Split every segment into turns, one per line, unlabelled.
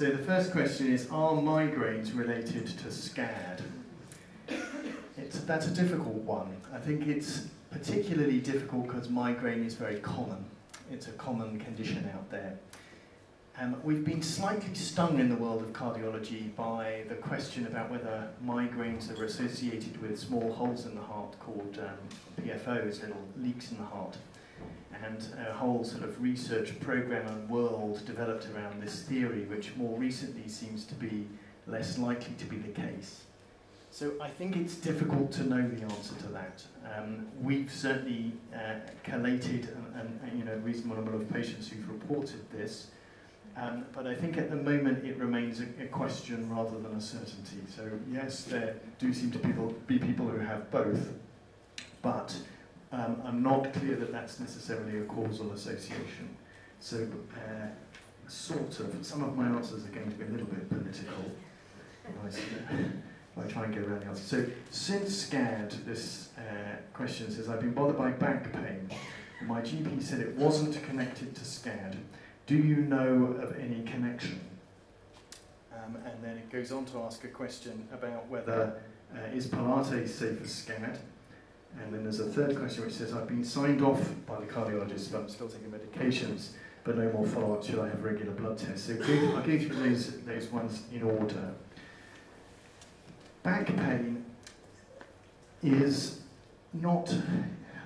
So the first question is, are migraines related to SCAD? It's, that's a difficult one. I think it's particularly difficult because migraine is very common. It's a common condition out there. Um, we've been slightly stung in the world of cardiology by the question about whether migraines are associated with small holes in the heart called um, PFOs, little leaks in the heart. And a whole sort of research program and world developed around this theory, which more recently seems to be less likely to be the case. So I think it's difficult to know the answer to that. Um, we've certainly uh, collated and, and, you know, a reasonable number of patients who've reported this, um, but I think at the moment it remains a, a, question rather than a certainty. So yes, there do seem to people, be people who have both, but um, I'm not clear that that's necessarily a causal association. So uh, sort of, some of my answers are going to be a little bit political. I try and get around the answer. So since SCAD, this uh, question says, I've been bothered by back pain. My GP said it wasn't connected to SCAD. Do you know of any connection? Um, and then it goes on to ask a question about whether uh, is Pilates safe as SCAD? And then there's a third question which says, I've been signed off by the cardiologist, but I'm still taking medications, but no more follow-up, should I have regular blood tests? So I'll go through those, those ones in order. Back pain is not,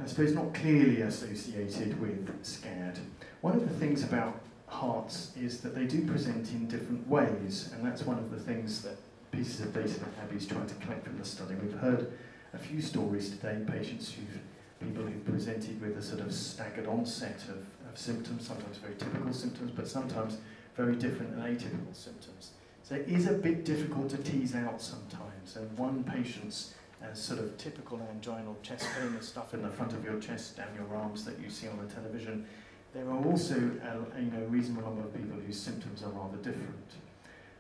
I suppose, not clearly associated with SCAD. One of the things about hearts is that they do present in different ways, and that's one of the things that pieces of data that Abby's trying to collect from the study. We've heard a few stories today, patients who've, people who've presented with a sort of staggered onset of, of symptoms, sometimes very typical symptoms, but sometimes very different and atypical symptoms. So it is a bit difficult to tease out sometimes. And one patient's uh, sort of typical anginal chest pain, the stuff in the front of your chest, down your arms that you see on the television, there are also a, you know, reasonable number of people whose symptoms are rather different.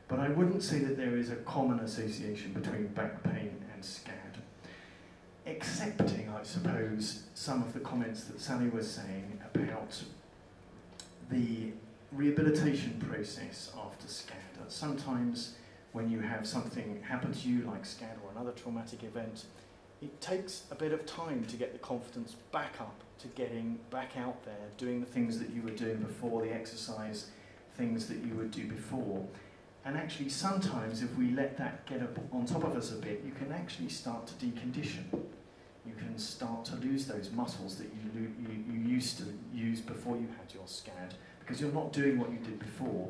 But I wouldn't say that there is a common association between back pain and SCAD, excepting, I suppose, some of the comments that Sally was saying about the rehabilitation process after SCAD. Sometimes when you have something happen to you like SCAD or another traumatic event, it takes a bit of time to get the confidence back up to getting back out there, doing the things that you were doing before, the exercise things that you would do before. And actually, sometimes if we let that get up on top of us a bit, you can actually start to decondition. You can start to lose those muscles that you, you, you used to use before you had your SCAD, because you're not doing what you did before.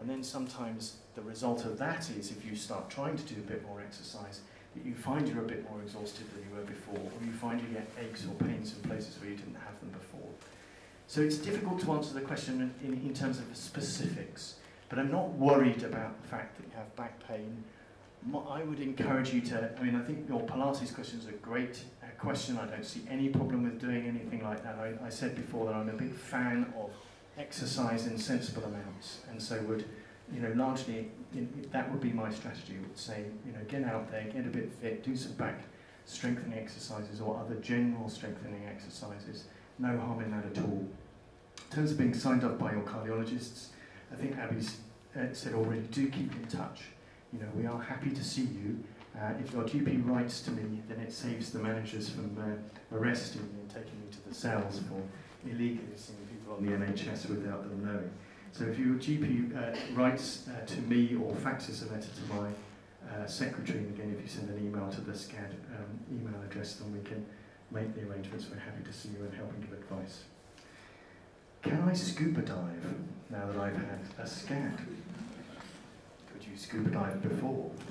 And then sometimes the result of that is if you start trying to do a bit more exercise, that you find you're a bit more exhausted than you were before, or you find you get aches or pains in places where you didn't have them before. So it's difficult to answer the question in, in terms of specifics, but I'm not worried about the fact that you have back pain. I would encourage you to, I mean, I think your Pilates question is a great uh, question. I don't see any problem with doing anything like that. I, I said before that I'm a big fan of exercise in sensible amounts, and so would you know, largely that would be my strategy. Would say, you know, get out there, get a bit fit, do some back strengthening exercises or other general strengthening exercises. No harm in that at all. In terms of being signed up by your cardiologists, I think Abby's uh, said already, do keep in touch. You know, we are happy to see you. Uh, if your GP writes to me, then it saves the managers from uh, arresting me and taking me to the cells for illegally seeing people on the NHS without them knowing. So if your GP uh, writes uh, to me or faxes a letter to my uh, secretary, and again, if you send an email to the SCAD um, email address, then we can make the arrangements. We're happy to see you and help and give advice. Can I scuba dive now that I've had a SCAD? Could you scuba dive before?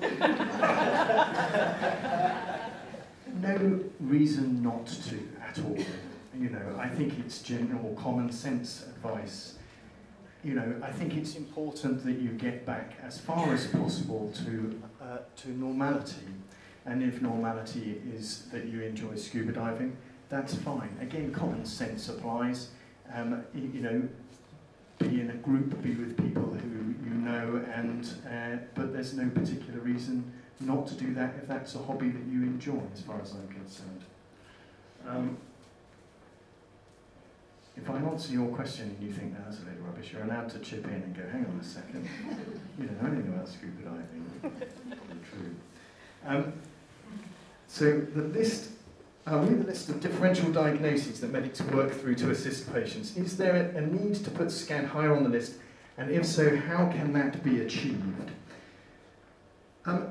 no reason not to at all. You know, I think it's general common sense advice you know, I think it's important that you get back as far as possible to, uh, to normality. And if normality is that you enjoy scuba diving, that's fine. Again, common sense applies. Um, you, know, be in a group, be with people who you know, and uh, but there's no particular reason not to do that if that's a hobby that you enjoy, as far as I'm concerned. Um, if I answer your question and you think that's a bit rubbish, you're allowed to chip in and go, hang on a second, you don't know anything about scuba diving. true. Um, so the list, we have a list of differential diagnoses that medics work through to assist patients. Is there a, need to put SCAD higher on the list? And if so, how can that be achieved? Um,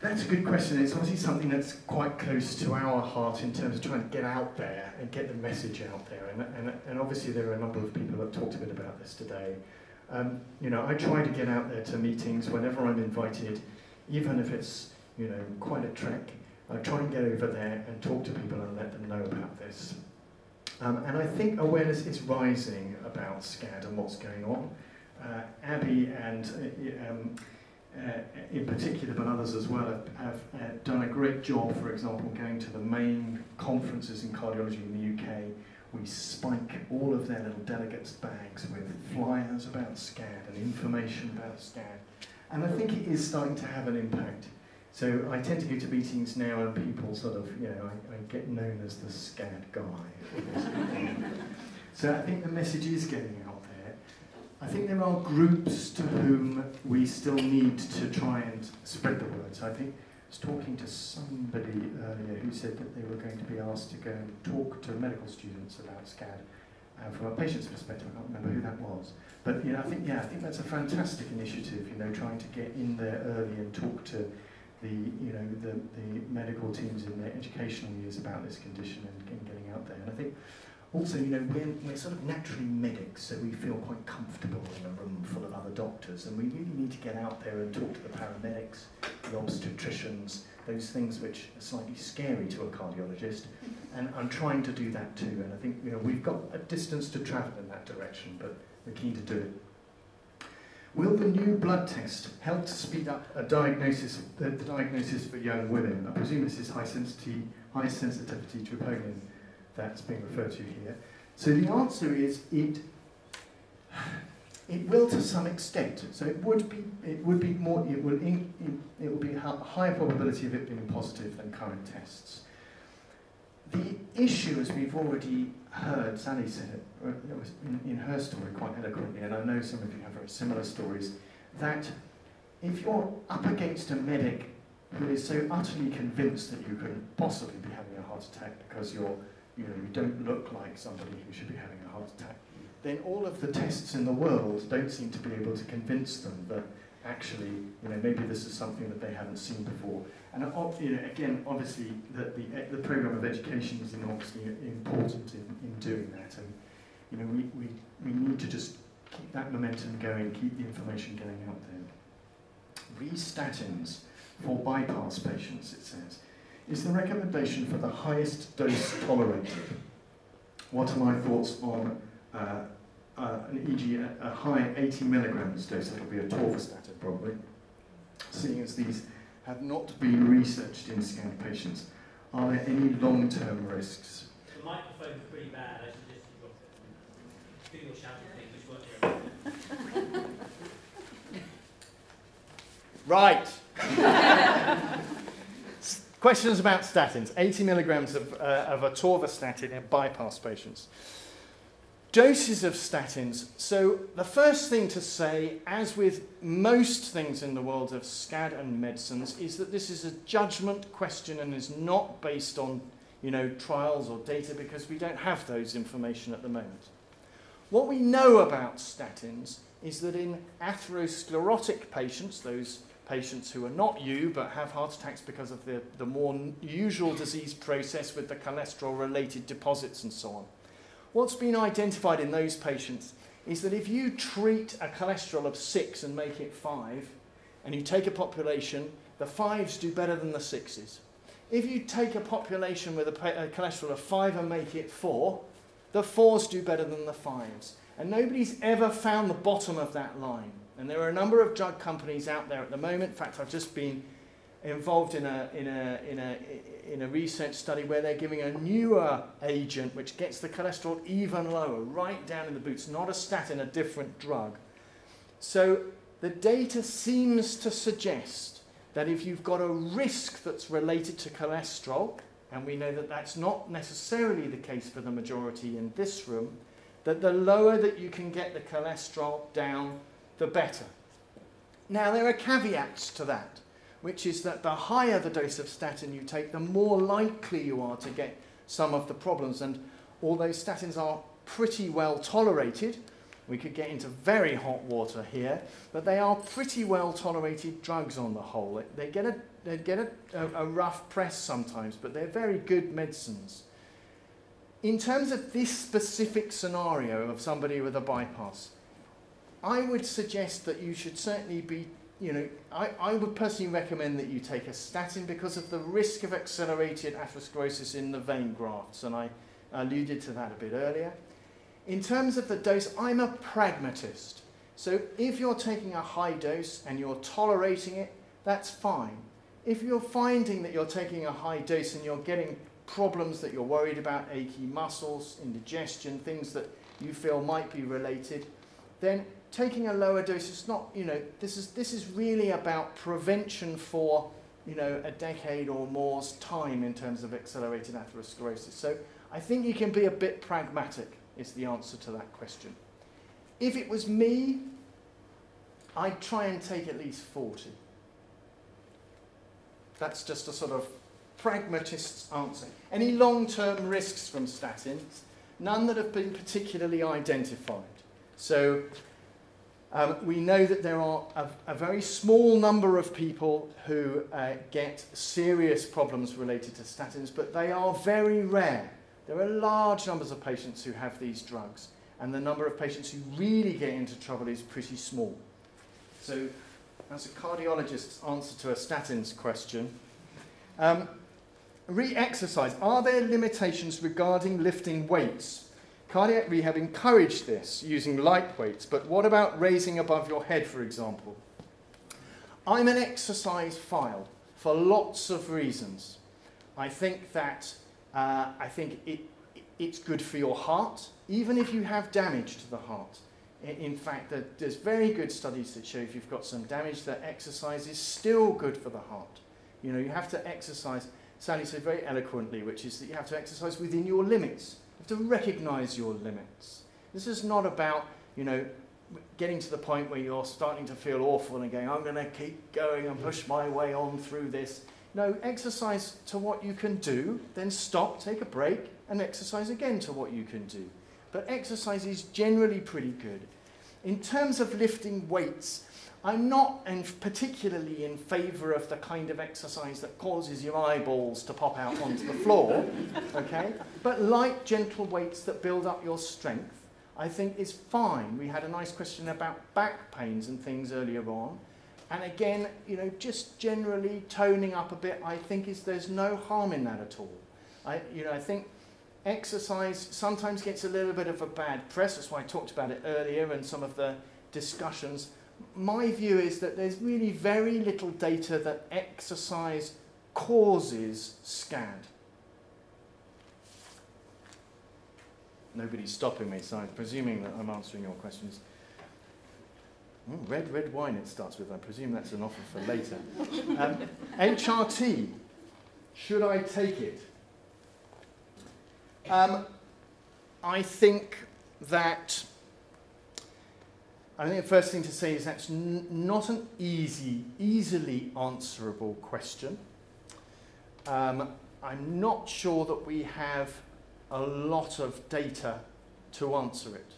that's a good question. It's obviously something that's quite close to our heart in terms of trying to get out there and get the message out there. And, and, and obviously there are a number of people that talked a bit about this today. Um, you know, I try to get out there to meetings whenever I'm invited, even if it's, you know, quite a trek. I try and get over there and talk to people and let them know about this. Um, and I think awareness is rising about SCAD and what's going on. Uh, Abby and uh, um, uh, in particular, but others as well, have, have uh, done a great job, for example, going to the main conferences in cardiology in the UK. We spike all of their little delegates' bags with flyers about SCAD and information about SCAD. And I think it is starting to have an impact. So I tend to go to meetings now and people sort of, you know, I, I get known as the SCAD guy. so I think the message is getting out there. I think there are groups to whom we still need to try and spread the word. So I think I was talking to somebody earlier who said that they were going to be asked to go and talk to medical students about SCAD. Uh, from a patient's perspective, I can't remember who that was. But you know, I think yeah, I think that's a fantastic initiative. You know, trying to get in there early and talk to the you know the, the medical teams in their educational years about this condition and, and getting out there. And I think also, you know, we're, we're sort of naturally medics, so we feel quite comfortable in a room full of other doctors, and we really need to get out there and talk to the paramedics, the obstetricians, those things which are slightly scary to a cardiologist, and I'm trying to do that too, and I think, you know, we've got a distance to travel in that direction, but we're keen to do it. Will the new blood test help to speed up a diagnosis, the, the diagnosis for young women? I presume this is high sensitivity, high sensitivity troponin that's being referred to here. So the answer is it it will to some extent. So it would be it would be more it would in, it, would be a higher probability of it being positive than current tests. Issue, as we've already heard, Sally said it in, in her story quite eloquently, and I know some of you have very similar stories, that if you're up against a medic who is so utterly convinced that you couldn't possibly be having a heart attack because you're you know, you don't look like somebody who should be having a heart attack, then all of the tests in the world don't seem to be able to convince them that actually, you know, maybe this is something that they haven't seen before. And uh, you know, again, obviously, the, the, the program of education is enormously important in, in doing that. And, you know, we, we, we need to just keep that momentum going, keep the information going out there. Restatins for bypass patients, it says is the recommendation for the highest dose tolerated. What are my thoughts on uh, uh, an e.g. A, a, high 80 milligrams dose, that will be atorvastatin probably, seeing as these have not been researched in SCAD patients. Are there any long-term risks?
The microphone's pretty bad. I suggest you do your shouting thing, which won't
Right. Questions about statins. 80 milligrams of, uh, of atorvastatin in bypass patients. Doses of statins. So the first thing to say, as with most things in the world of SCAD and medicines, is that this is a judgment question and is not based on you know, trials or data because we don't have those information at the moment. What we know about statins is that in atherosclerotic patients, those patients who are not you but have heart attacks because of the, the more usual disease process with the cholesterol related deposits and so on. What's been identified in those patients is that if you treat a cholesterol of 6 and make it 5, and you take a population, the 5s do better than the 6s. If you take a population with a, a cholesterol of 5 and make it 4, the 4s do better than the 5s. And nobody's ever found the bottom of that line. And there are a number of drug companies out there at the moment. In fact, I've just been involved in a, in a, in a, in a research study where they're giving a newer agent which gets the cholesterol even lower, right down in the boots, not a statin, a different drug. So the data seems to suggest that if you've got a risk that's related to cholesterol, and we know that that's not necessarily the case for the majority in this room, that the lower that you can get the cholesterol down, the better. Now, there are caveats to that, which is that the higher the dose of statin you take, the more likely you are to get some of the problems. And although statins are pretty well tolerated, we could get into very hot water here, but they are pretty well tolerated drugs on the whole. They get a, they get a, a, a rough press sometimes, but they're very good medicines. In terms of this specific scenario of somebody with a bypass, I would suggest that you should certainly be, you know, I, I would personally recommend that you take a statin because of the risk of accelerated atherosclerosis in the vein grafts, and I alluded to that a bit earlier. In terms of the dose, I'm a pragmatist. So if you're taking a high dose and you're tolerating it, that's fine. If you're finding that you're taking a high dose and you're getting problems that you're worried about, achy muscles, indigestion, things that you feel might be related, then taking a lower dose is not, you know, this is, this is really about prevention for, you know, a decade or more's time in terms of accelerated atherosclerosis. So I think you can be a bit pragmatic is the answer to that question. If it was me, I'd try and take at least 40. That's just a sort of pragmatist's answer. Any long-term risks from statins? None that have been particularly identified. So um, we know that there are a, a, very small number of people who uh, get serious problems related to statins, but they are very rare. There are large numbers of patients who have these drugs, and the number of patients who really get into trouble is pretty small. So that's a cardiologist's answer to a statins question. Um, Re-exercise. Are there limitations regarding lifting weights? Cardiac rehab encouraged this using light weights, but what about raising above your head, for example? I'm an exercise file for lots of reasons. I think that uh, I think it, it's good for your heart, even if you have damage to the heart. In fact, there's very good studies that show if you've got some damage, that exercise is still good for the heart. You know, you have to exercise, Sally said very eloquently, which is that you have to exercise within your limits. Have to recognize your limits. This is not about, you know, getting to the point where you're starting to feel awful and going, I'm going to keep going and push my way on through this. No, exercise to what you can do, then stop, take a break, and exercise again to what you can do. But exercise is generally pretty good. In terms of lifting weights, I'm not in particularly in favour of the kind of exercise that causes your eyeballs to pop out onto the floor, okay? But light, gentle weights that build up your strength, I think is fine. We had a nice question about back pains and things earlier on. And again, you know, just generally toning up a bit, I think is there's no harm in that at all. I, you know, I think exercise sometimes gets a little bit of a bad press. That's why I talked about it earlier and some of the discussions my view is that there's really very little data that exercise causes SCAD. Nobody's stopping me, so I'm presuming that I'm answering your questions. Oh, red, red wine it starts with. I presume that's an offer for later. Um, HRT, should I take it? Um, I think that I think the first thing to say is that's not an easy, easily answerable question. Um, I'm not sure that we have a lot of data to answer it.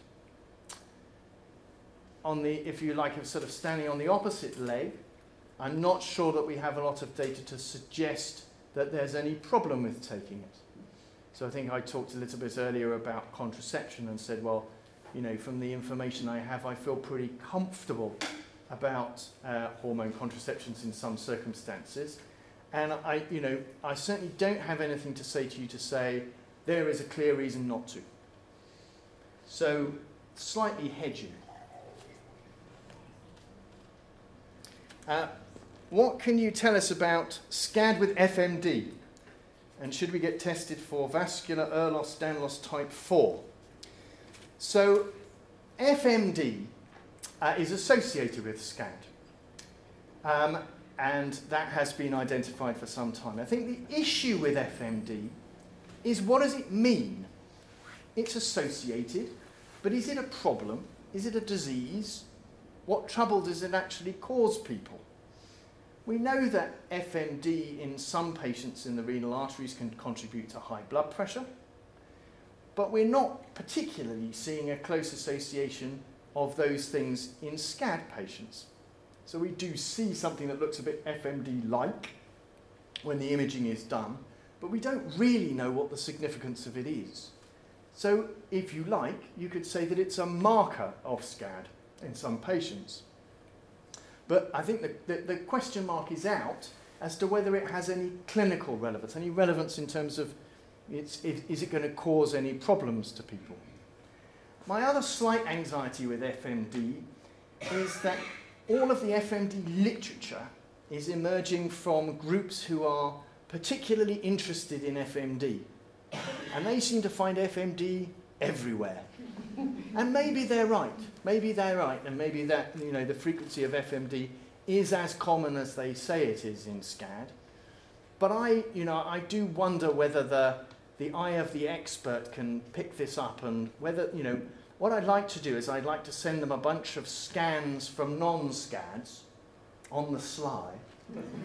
On the, if you like, sort of standing on the opposite leg, I'm not sure that we have a lot of data to suggest that there's any problem with taking it. So I think I talked a little bit earlier about contraception and said, well, you know, from the information I have, I feel pretty comfortable about uh, hormone contraceptions in some circumstances. And I, you know, I certainly don't have anything to say to you to say there is a clear reason not to. So, slightly hedging. Uh, what can you tell us about SCAD with FMD? And should we get tested for vascular Ehlers-Danlos type 4? So FMD uh, is associated with SCAD. Um, and that has been identified for some time. I think the issue with FMD is what does it mean? It's associated But is it a problem? Is it a disease? What trouble does it actually cause people? We know that FMD in some patients in the renal arteries can contribute to high blood pressure, but we're not particularly seeing a close association of those things in SCAD patients. So we do see something that looks a bit FMD-like when the imaging is done, but we don't really know what the significance of it is. So if you like, you could say that it's a marker of SCAD in some patients. But I think the, the, the question mark is out as to whether it has any clinical relevance, any relevance in terms of it's, it, is it going to cause any problems to people. My other slight anxiety with FMD is that all of the FMD literature is emerging from groups who are particularly interested in FMD. And they seem to find FMD everywhere. And maybe they're right. Maybe they're right. And maybe that, you know, the frequency of FMD is as common as they say it is in SCAD. But I, you know, I do wonder whether the, the eye of the expert can pick this up and whether, you know, what I'd like to do is I'd like to send them a bunch of scans from non-SCADs on the sly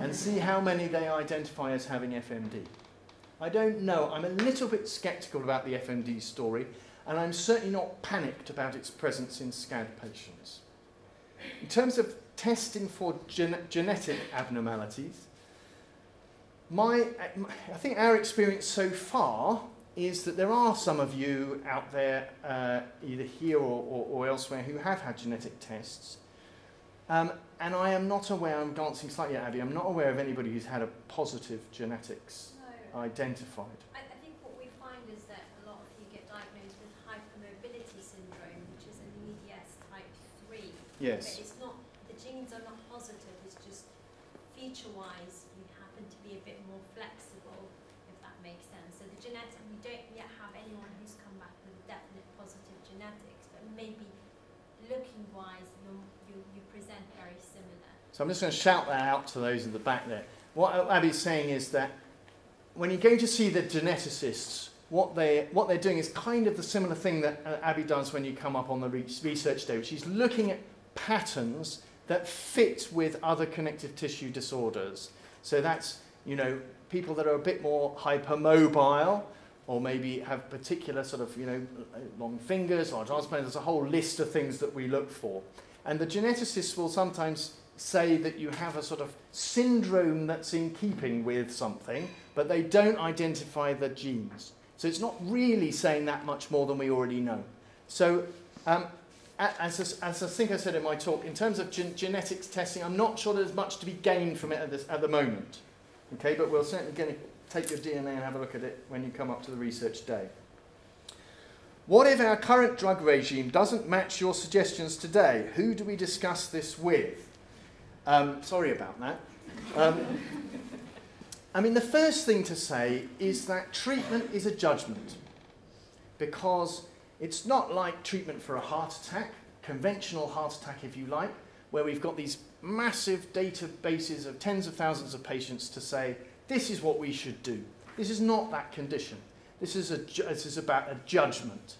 and see how many they identify as having FMD. I don't know. I'm a little bit sceptical about the FMD story, and I'm certainly not panicked about its presence in SCAD patients. In terms of testing for gen genetic abnormalities, my, I think our experience so far is that there are some of you out there, uh, either here or, or, or, elsewhere, who have had genetic tests. Um, and I am not aware, I'm glancing slightly at Abby, I'm not aware of anybody who's had a positive genetics no. identified.
I, I, think what we find is that a lot of you get diagnosed with hypermobility syndrome, which is an EDS type 3.
Yes.
But it's not, the genes are not positive, it's just feature-wise you happen to be a bit more flexible, if that makes sense. So the genetic, we don't yet have anyone who's come back with definite positive genetics, but maybe looking-wise you you, you present very similar.
So I'm just going to shout that out to those in the back there. What Abby's saying is that when you're going to see the geneticists, what, they, what they're doing is kind of the similar thing that uh, Abby does when you come up on the research day. Which she's looking at patterns that fit with other connective tissue disorders. So that's, you know, people that are a bit more hypermobile, or maybe have particular sort of, you know, long fingers or transplant. There's a whole list of things that we look for. And the geneticists will sometimes say that you have a sort of syndrome that's in keeping with something, but they don't identify the genes. So it's not really saying that much more than we already know. So um, as, as I think I said in my talk, in terms of gen genetics testing, I'm not sure there's much to be gained from it at, this, at the moment. Okay, but we're certainly going to take your DNA and have a look at it when you come up to the research day. What if our current drug regime doesn't match your suggestions today? Who do we discuss this with? Um, sorry about that. Um, I mean, the first thing to say is that treatment is a judgment because it's not like treatment for a heart attack, conventional heart attack, if you like, where we've got these massive databases of tens of thousands of patients to say, this is what we should do. This is not that condition. This is, a, this is about a judgment.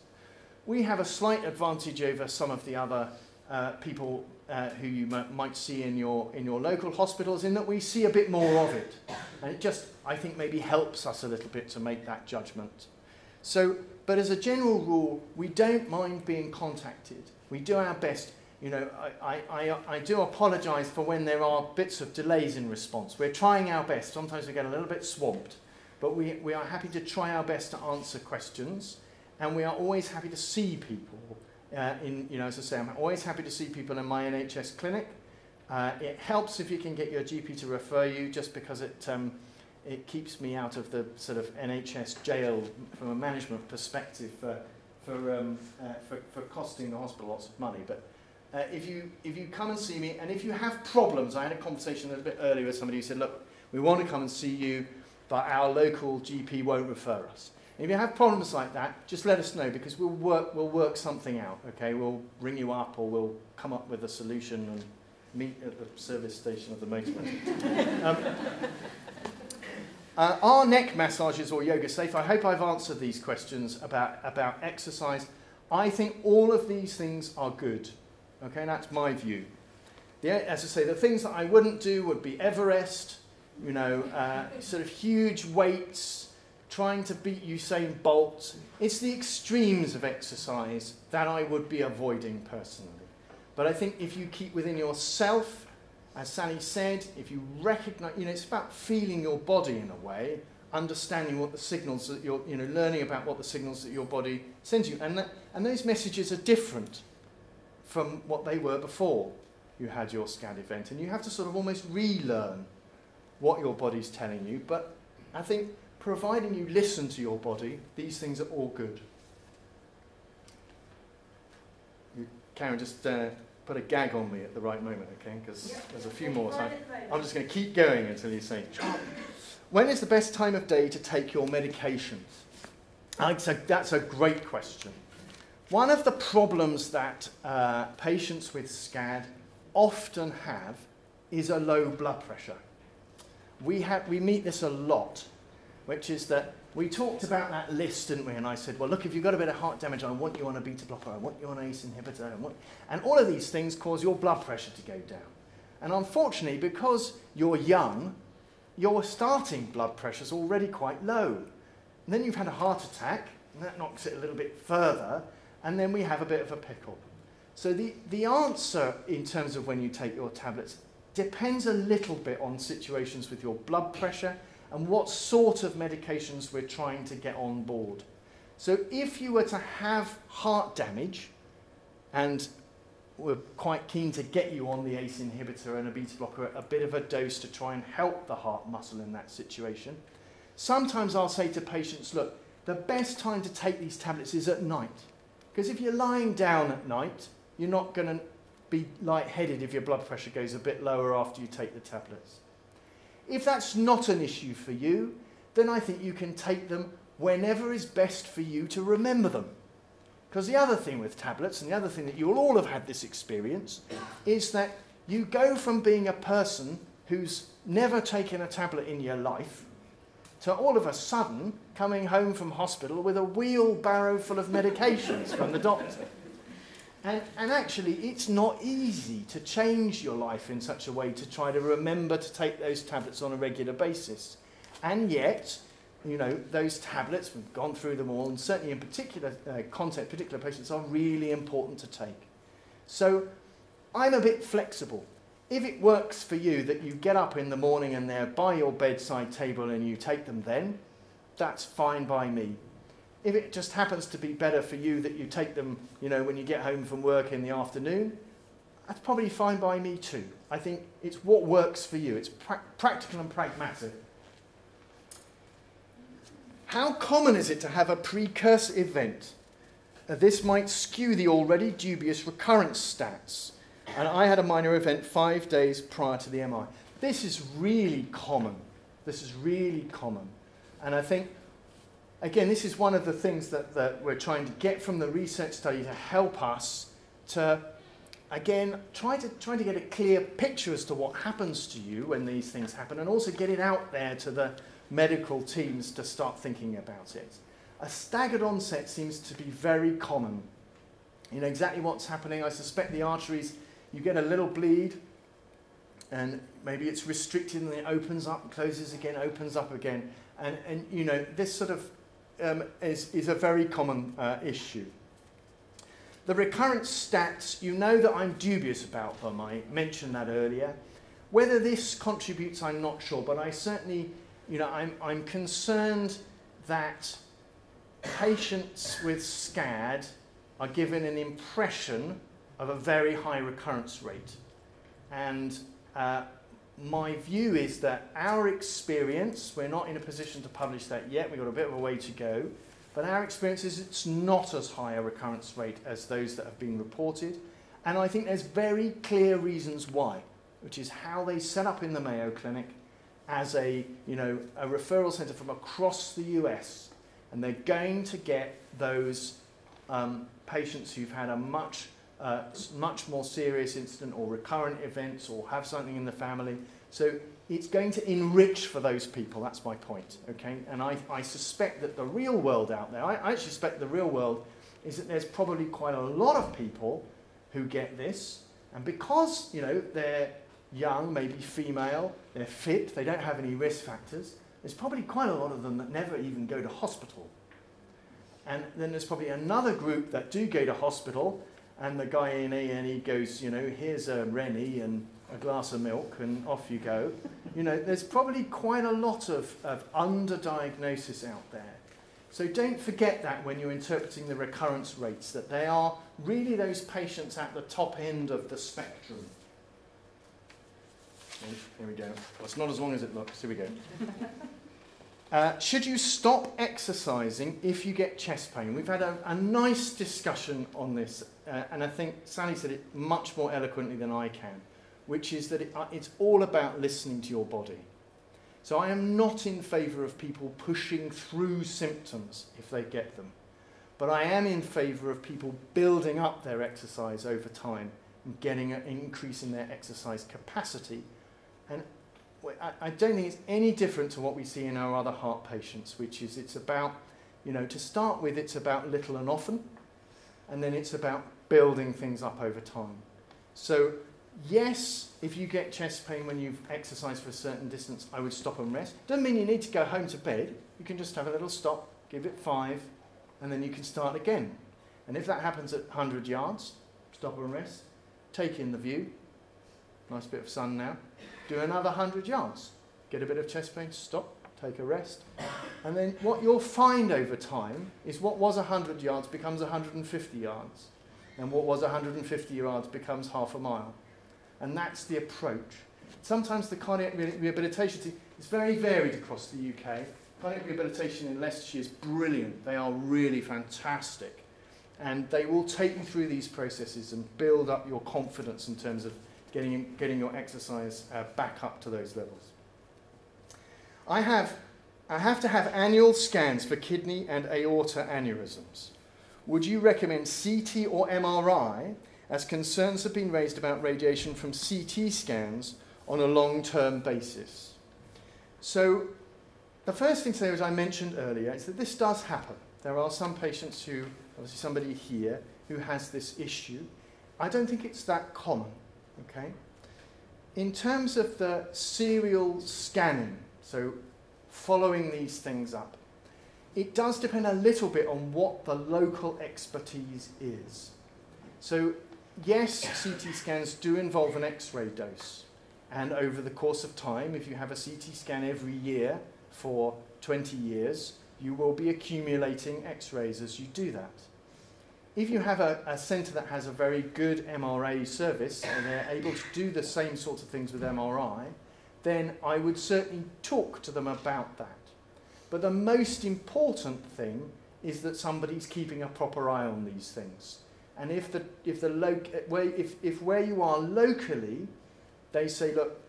We have a slight advantage over some of the other uh, people uh, who you might see in your, in your local hospitals in that we see a bit more of it. And it just, I think, maybe helps us a little bit to make that judgment. So, but as a general rule, we don't mind being contacted. We do our best. You know, I, I, I, do apologise for when there are bits of delays in response. We're trying our best. Sometimes we get a little bit swamped. But we, we are happy to try our best to answer questions. And we are always happy to see people uh, in, you know, as I say, I'm always happy to see people in my NHS clinic. Uh, it helps if you can get your GP to refer you just because it, um, it keeps me out of the sort of NHS jail from a management perspective for, for, um, uh, for, for costing the hospital lots of money. But uh, if, you, if you come and see me, and if you have problems, I had a conversation a little bit earlier with somebody who said, look, we want to come and see you, but our local GP won't refer us. If you have problems like that, just let us know because we'll work, we'll work something out, okay? We'll ring you up or we'll come up with a solution and meet at the service station of the motorway. um, uh, are neck massages or yoga safe? I hope I've answered these questions about, about exercise. I think all of these things are good. Okay, that's my view. The, as I say, the things that I wouldn't do would be Everest, you know, uh, sort of huge weights, trying to beat Usain Bolt. It's the extremes of exercise that I would be avoiding personally. But I think if you keep within yourself, as Sally said, if you recognize, you know, it's about feeling your body in a way, understanding what the signals that you're, you know, learning about what the signals that your body sends you. And, that, and those messages are different from what they were before you had your SCAD event. And you have to sort of almost relearn what your body's telling you. But I think providing you listen to your body, these things are all good. You, Karen, just uh, put a gag on me at the right moment, okay? Because
Yep.
there's a few more. So
I'm,
I'm just going to keep going until you say, "John, when is the best time of day to take your medications? That's a, that's a great question. One of the problems that uh, patients with SCAD often have is a low blood pressure. We, have, we meet this a lot, which is that we talked about that list, didn't we? And I said, well, look, if you've got a bit of heart damage, I want you on a beta blocker, I want you on an ACE inhibitor, and all of these things cause your blood pressure to go down. And unfortunately, because you're young, your starting blood pressure is already quite low. And then you've had a heart attack, and that knocks it a little bit further, and then we have a bit of a pickle. So the, the answer in terms of when you take your tablets depends a little bit on situations with your blood pressure and what sort of medications we're trying to get on board. So if you were to have heart damage and we're quite keen to get you on the ACE inhibitor and a beta blocker a bit of a dose to try and help the heart muscle in that situation. Sometimes I'll say to patients, look, the best time to take these tablets is at night. Because if you're lying down at night, you're not going to be lightheaded if your blood pressure goes a bit lower after you take the tablets. If that's not an issue for you, then I think you can take them whenever is best for you to remember them. Because the other thing with tablets, and the other thing that you'll all have had this experience, is that you go from being a person who's never taken a tablet in your life to all of a sudden coming home from hospital with a wheelbarrow full of medications from the doctor. And, and actually, it's not easy to change your life in such a way to try to remember to take those tablets on a regular basis. And yet, you know, those tablets, we've gone through them all, and certainly in particular uh, content, particular patients, are really important to take. So I'm a bit flexible. If it works for you that you get up in the morning and they're by your bedside table and you take them then, that's fine by me. If it just happens to be better for you that you take them, you know, when you get home from work in the afternoon, that's probably fine by me too. I think it's what works for you. It's pra- practical and pragmatic. How common is it to have a precursor event? Uh, this might skew the already dubious recurrence stats. And I had a minor event five days prior to the MI. This is really common. This is really common. And I think, again, this is one of the things that, that we're trying to get from the research study to help us to, again, try to, try to get a clear picture as to what happens to you when these things happen and also get it out there to the medical teams to start thinking about it. A staggered onset seems to be very common. You know exactly what's happening. I suspect the arteries, you get a little bleed, and maybe it's restricted and it opens up, closes again, opens up again. And, and you know, this sort of um, is, is a very common uh, issue. The recurrence stats, you know that I'm dubious about them. I mentioned that earlier. Whether this contributes, I'm not sure, but I certainly, you know, I'm, I'm concerned that patients with SCAD are given an impression of a very high recurrence rate. And uh, my view is that our experience, we're not in a position to publish that yet, we've got a bit of a way to go, but our experience is it's not as high a recurrence rate as those that have been reported. And I think there's very clear reasons why, which is how they set up in the Mayo Clinic as a, you know, a referral centre from across the US. And they're going to get those um, patients who've had a much uh, much more serious incident or recurrent events or have something in the family. So it's going to enrich for those people. That's my point. Okay, and I, I suspect that the real world out there, I, I suspect the real world is that there's probably quite a lot of people who get this, and because you know they're young, maybe female, they're fit, they don't have any risk factors, there's probably quite a lot of them that never even go to hospital. And then there's probably another group that do go to hospital, and the guy in A&E goes, you know, here's a Rennie and a glass of milk, and off you go. You know, there's probably quite a lot of, of underdiagnosis out there. So don't forget that when you're interpreting the recurrence rates, that they are really those patients at the top end of the spectrum. Oh, here we go. Well, it's not as long as it looks. Here we go. Uh, should you stop exercising if you get chest pain? We've had a, a nice discussion on this, uh, and I think Sally said it much more eloquently than I can, which is that it, uh, it's all about listening to your body. So I am not in favour of people pushing through symptoms if they get them, but I am in favour of people building up their exercise over time and getting an increase in their exercise capacity. And I, don't think it's any different to what we see in our other heart patients, which is it's about, you know, to start with, it's about little and often, and then it's about building things up over time. So, yes, if you get chest pain when you've exercised for a certain distance, I would stop and rest. Doesn't mean you need to go home to bed. You can just have a little stop, give it five, and then you can start again. And if that happens at 100 yards, stop and rest, take in the view. Nice bit of sun now do another 100 yards. Get a bit of chest pain, stop, take a rest. And then what you'll find over time is what was 100 yards becomes 150 yards. And what was 150 yards becomes half a mile. And that's the approach. Sometimes the cardiac rehabilitation team is very varied across the UK. Cardiac rehabilitation in Leicestershire is brilliant. They are really fantastic. And they will take you through these processes and build up your confidence in terms of getting, getting your exercise uh, back up to those levels. I have, I have to have annual scans for kidney and aorta aneurysms. Would you recommend CT or MRI as concerns have been raised about radiation from CT scans on a long-term basis? So the first thing to say, as I mentioned earlier, is that this does happen. There are some patients who, obviously somebody here, who has this issue. I don't think it's that common. Okay? In terms of the serial scanning, so following these things up, it does depend a little bit on what the local expertise is. So, yes, CT scans do involve an X ray dose. And over the course of time, if you have a CT scan every year for 20 years, you will be accumulating X rays as you do that. If you have a, a centre that has a very good MRA service and they're able to do the same sorts of things with MRI, then I would certainly talk to them about that. But the most important thing is that somebody's keeping a proper eye on these things. And if the if the where if, if where you are locally, they say, look,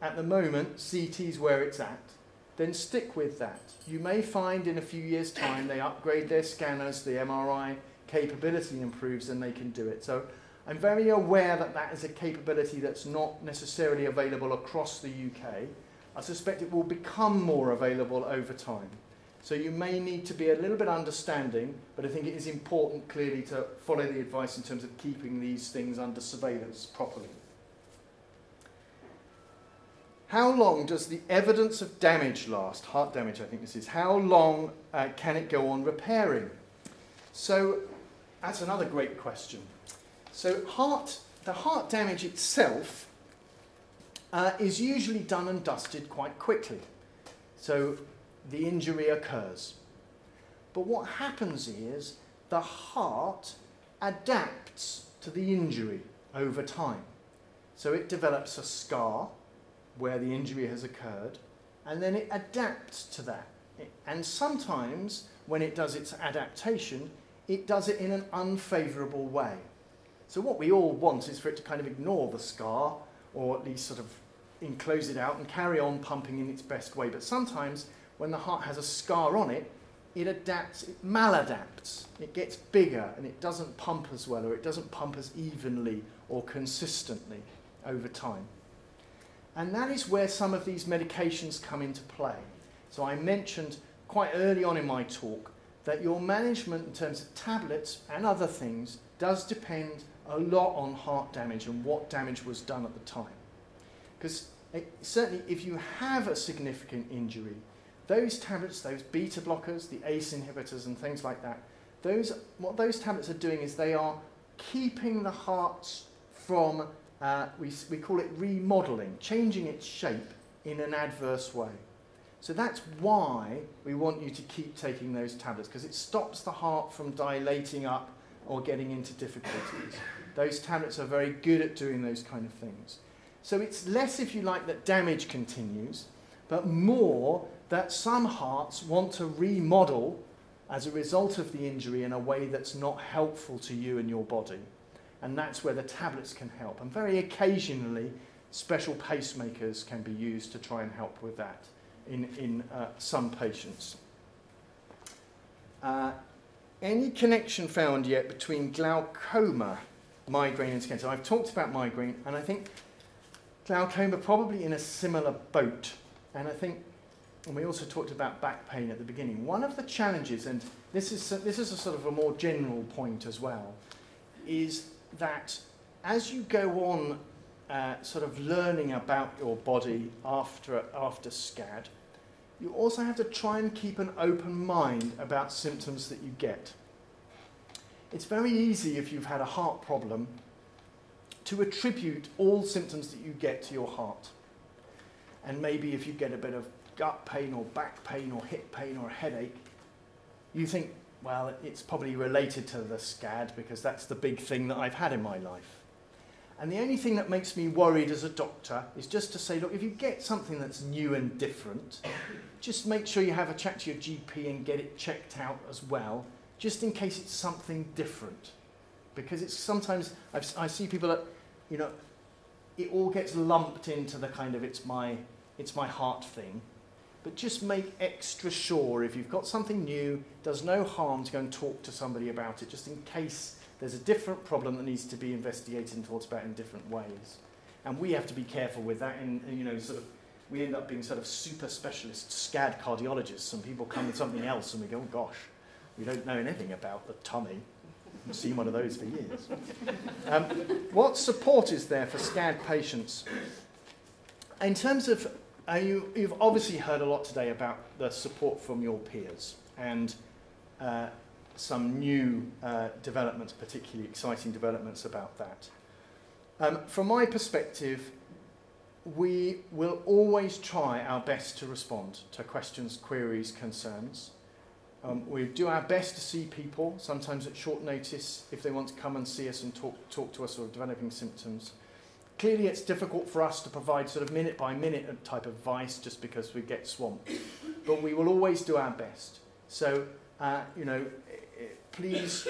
at the moment CT's where it's at, then stick with that. You may find in a few years' time they upgrade their scanners, the MRI capability improves, and they can do it. So I'm very aware that that is a capability that's not necessarily available across the UK. I suspect it will become more available over time. So you may need to be a little bit understanding, but I think it is important clearly to follow the advice in terms of keeping these things under surveillance properly. How long does the evidence of damage last? Heart damage, I think this is. How long uh, can it go on repairing? So that's another great question. So heart, the heart damage itself uh, is usually done and dusted quite quickly. So the injury occurs. But what happens is the heart adapts to the injury over time. So it develops a scar where the injury has occurred, and then it adapts to that. And sometimes, when it does its adaptation, it does it in an unfavourable way. So what we all want is for it to kind of ignore the scar, or at least sort of enclose it out and carry on pumping in its best way. But sometimes when the heart has a scar on it, it adapts, it maladapts. It gets bigger and it doesn't pump as well, or it doesn't pump as evenly or consistently over time. And that is where some of these medications come into play. So I mentioned quite early on in my talk that your management in terms of tablets and other things does depend a lot on heart damage and what damage was done at the time. Because certainly if you have a significant injury, those tablets, those beta blockers, the ACE inhibitors and things like that, those, what those tablets are doing is they are keeping the hearts from, uh, we, we call it remodeling, changing its shape in an adverse way. So that's why we want you to keep taking those tablets, because it stops the heart from dilating up or getting into difficulties. Those tablets are very good at doing those kind of things. So it's less, if you like, that damage continues, but more that some hearts want to remodel as a result of the injury in a way that's not helpful to you and your body. And that's where the tablets can help. And very occasionally, special pacemakers can be used to try and help with that in, in uh, some patients. Uh, any connection found yet between glaucoma, migraine and skin? So I've talked about migraine, and I think glaucoma probably in a similar boat. And I think, and we also talked about back pain at the beginning. One of the challenges, and this is, this is a sort of a more general point as well, is that as you go on uh, sort of learning about your body after, after SCAD, you also have to try and keep an open mind about symptoms that you get. It's very easy if you've had a heart problem to attribute all symptoms that you get to your heart. And maybe if you get a bit of gut pain or back pain or hip pain or a headache, you think, well, it's probably related to the SCAD because that's the big thing that I've had in my life. And the only thing that makes me worried as a doctor is just to say, look, if you get something that's new and different, just make sure you have a chat to your GP and get it checked out as well, just in case it's something different. Because it's sometimes, I've, i see people that, you know, it all gets lumped into the kind of it's my, it's my heart thing. But just make extra sure if you've got something new, does no harm to go and talk to somebody about it, just in case there's a different problem that needs to be investigated and thought about in different ways. And we have to be careful with that and, you know, sort of, we end up being sort of super specialist SCAD cardiologists and people come with something else and we go, oh gosh, we don't know anything about the tummy. Seen one of those for years. Um, what support is there for SCAD patients? In terms of, uh, you, you've obviously heard a lot today about the support from your peers and uh, some new uh, developments, particularly exciting developments about that. Um, from my perspective, we will always try our best to respond to questions, queries, concerns. Um, we do our best to see people, sometimes at short notice, if they want to come and see us and talk, talk to us or developing symptoms. Clearly, it's difficult for us to provide sort of minute by minute type of advice just because we get swamped. But we will always do our best. So, uh, you know, please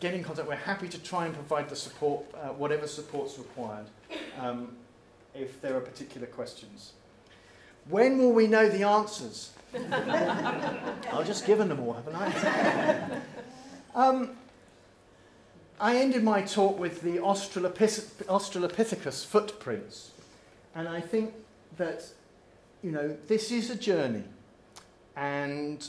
get in contact. We're happy to try and provide the support, uh, whatever support's required, um, if there are particular questions. When will we know the answers? I've just given them all, haven't I? um, I ended my talk with the Australopith Australopithecus footprints, and I think that, you know, this is a journey, and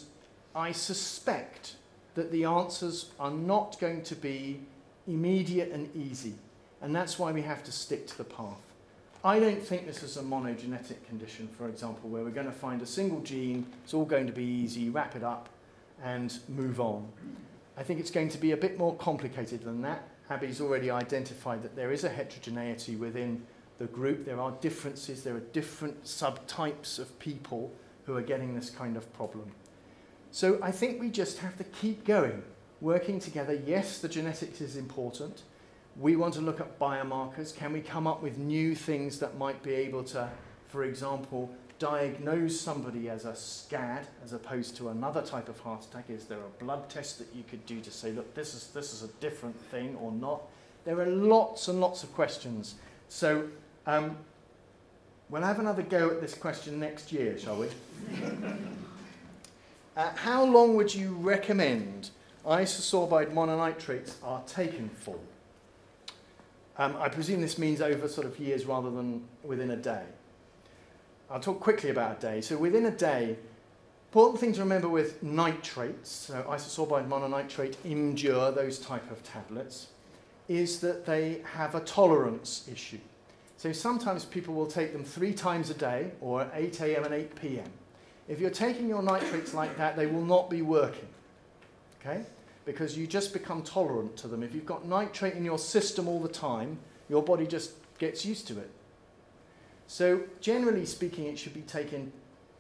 I suspect that the answers are not going to be immediate and easy, and that's why we have to stick to the path. I don't think this is a monogenetic condition, for example, where we're going to find a single gene, it's all going to be easy, wrap it up, and move on. I think it's going to be a bit more complicated than that. Abby's already identified that there is a heterogeneity within the group. There are differences, there are different subtypes of people who are getting this kind of problem. So I think we just have to keep going, working together. Yes, the genetics is important. We want to look at biomarkers. Can we come up with new things that might be able to, for example, diagnose somebody as a SCAD as opposed to another type of heart attack? Is there a blood test that you could do to say, look, this is, this is a different thing or not? There are lots and lots of questions. So um, we'll have another go at this question next year, shall we? Uh, how long would you recommend isosorbide mononitrates are taken for? Um, I presume this means over sort of years rather than within a day. I'll talk quickly about a day. So within a day, Important thing to remember with nitrates, so isosorbide mononitrate, Imdur, those type of tablets, is that they have a tolerance issue. So sometimes people will take them three times a day, or 8 a.m. and 8 p.m. If you're taking your nitrates like that, they will not be working. Okay? Because you just become tolerant to them. If you've got nitrate in your system all the time, your body just gets used to it. So generally speaking, it should be taken,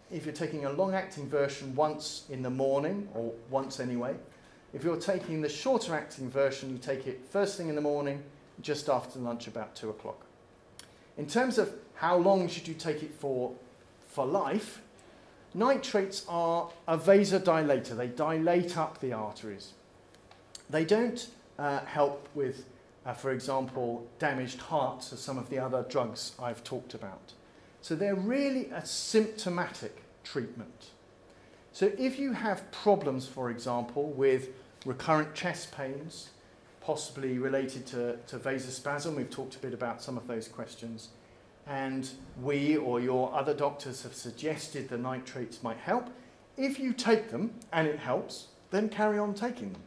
if you're taking a long-acting version once in the morning, or once anyway. If you're taking the shorter-acting version, you take it first thing in the morning, just after lunch about 2 o'clock. In terms of how long should you take it for for life, nitrates are a vasodilator. They dilate up the arteries. They don't uh, help with, uh, for example, damaged hearts or some of the other drugs I've talked about. So they're really a symptomatic treatment. So if you have problems, for example, with recurrent chest pains, possibly related to, to vasospasm. We've talked a bit about some of those questions. And we or your other doctors have suggested the nitrates might help. If you take them and it helps, then carry on taking them.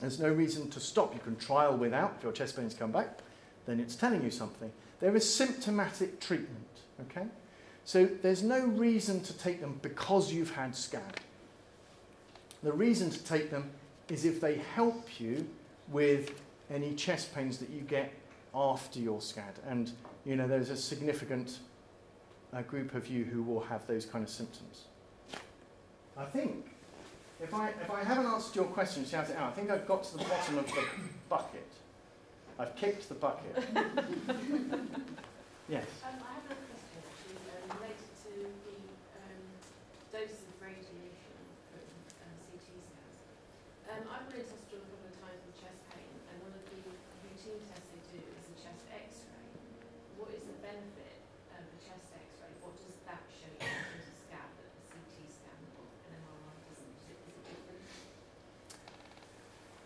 There's no reason to stop. You can trial without. If your chest pains come back, then it's telling you something. There is symptomatic treatment, okay? So there's no reason to take them because you've had SCAD. The reason to take them is if they help you with any chest pains that you get after your SCAD. And, you know, there's a significant uh, group of you who will have those kind of symptoms. I think, if I, if I haven't answered your question, shout it out. I think I've got to the bottom of the bucket. I've kicked the bucket. yes.
Um, I have a question actually um, related to the um, doses of radiation from um, CT scans. Um, I've been in hospital a couple of times with chest pain, and one of the routine tests they do is a chest X-ray. What is the benefit of a chest X-ray? What does that show you in terms of scan that a CT scan or an MRI doesn't? Is it, is it different?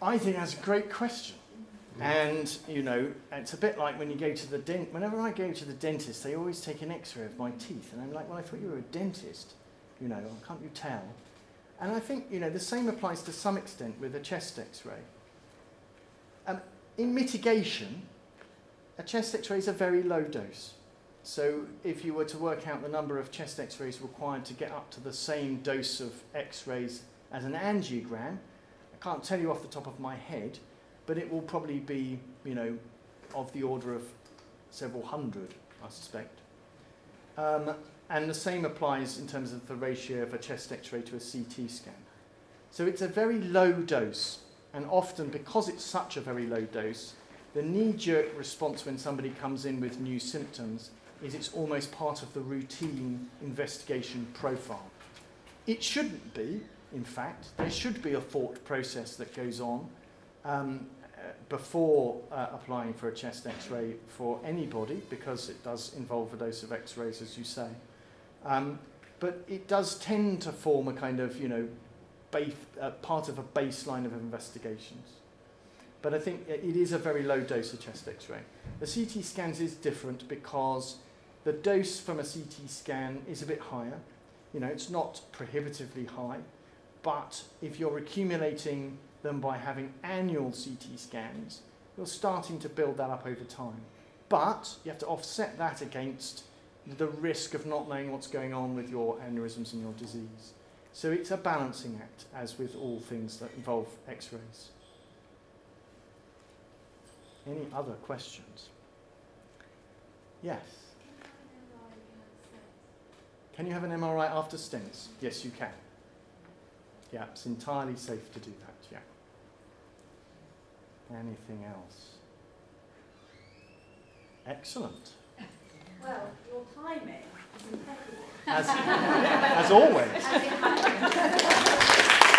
I think that's a great question. And, you know, it's a bit like when you go to the dent. Whenever I go to the dentist, they always take an x ray of my teeth. And I'm like, well, I thought you were a dentist. You know, can't you tell? And I think, you know, the same applies to some extent with a chest x ray. Um, in mitigation, a chest x ray is a very low dose. So if you were to work out the number of chest x rays required to get up to the same dose of x rays as an angiogram, can't tell you off the top of my head, but it will probably be, you know, of the order of several hundred, I suspect. Um, and the same applies in terms of the ratio of a chest x-ray to a CT scan. So it's a very low dose, and often because it's such a very low dose, the knee-jerk response when somebody comes in with new symptoms is it's almost part of the routine investigation profile. It shouldn't be, in fact. There should be a thought process that goes on um, uh, before uh, applying for a chest x-ray for anybody because it does involve a dose of x-rays as you say. Um, but it does tend to form a kind of, you know, uh, part of a baseline of investigations. But I think it is a very low dose of chest x-ray. The CT scans is different because the dose from a CT scan is a bit higher. You know, it's not prohibitively high, but if you're accumulating them by having annual CT scans, you're starting to build that up over time. But you have to offset that against the risk of not knowing what's going on with your aneurysms and your disease. So it's a balancing act, as with all things that involve x-rays. Any other questions? Yes. Can you have an MRI after stents? Yes, you can. Yeah, it's entirely safe to do that, yeah. Anything else? Excellent.
Well, your timing is impeccable.
As, as always.
As.